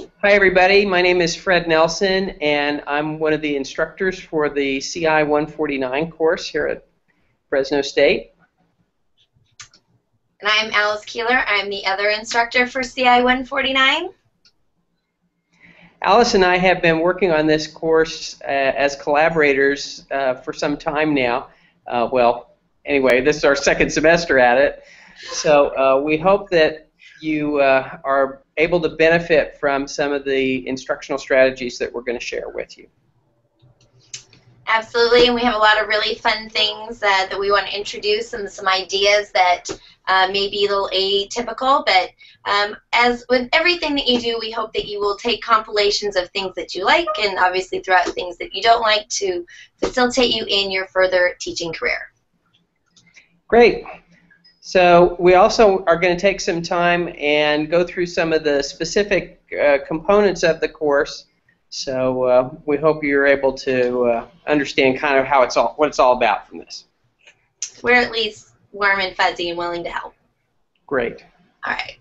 Hi, everybody. My name is Fred Nelson, and I'm one of the instructors for the CI 149 course here at Fresno State. And I'm Alice Keeler. I'm the other instructor for CI 149. Alice and I have been working on this course uh, as collaborators uh, for some time now. Uh, well, anyway, this is our second semester at it. So uh, we hope that you uh, are able to benefit from some of the instructional strategies that we're going to share with you. Absolutely, and we have a lot of really fun things uh, that we want to introduce and some ideas that uh, may be a little atypical, but um, as with everything that you do, we hope that you will take compilations of things that you like and obviously throw out things that you don't like to facilitate you in your further teaching career. Great. So we also are going to take some time and go through some of the specific uh, components of the course. So uh, we hope you're able to uh, understand kind of how it's all what it's all about from this. We're at least warm and fuzzy and willing to help. Great. All right.